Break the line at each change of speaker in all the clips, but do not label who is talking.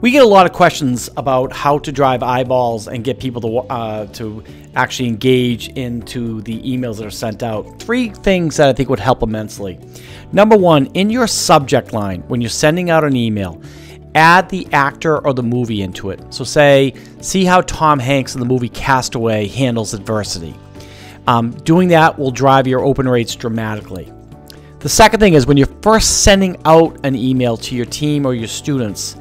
we get a lot of questions about how to drive eyeballs and get people to uh, to actually engage into the emails that are sent out. Three things that I think would help immensely. Number one, in your subject line when you're sending out an email, add the actor or the movie into it. So say, see how Tom Hanks in the movie Castaway handles adversity. Um, doing that will drive your open rates dramatically. The second thing is when you're first sending out an email to your team or your students,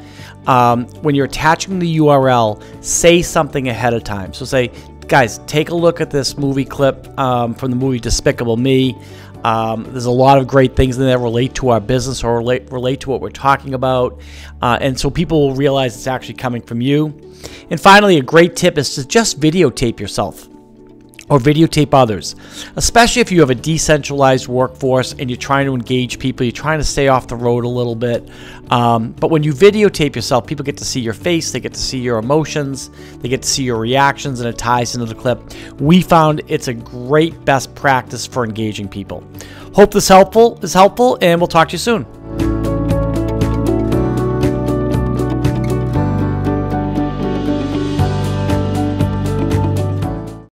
um, when you're attaching the URL, say something ahead of time. So say, guys, take a look at this movie clip um, from the movie Despicable Me. Um, there's a lot of great things in there relate to our business or relate, relate to what we're talking about. Uh, and so people will realize it's actually coming from you. And finally, a great tip is to just videotape yourself or videotape others, especially if you have a decentralized workforce and you're trying to engage people, you're trying to stay off the road a little bit. Um, but when you videotape yourself, people get to see your face, they get to see your emotions, they get to see your reactions, and it ties into the clip. We found it's a great best practice for engaging people. Hope this helpful is helpful, and we'll talk to you soon.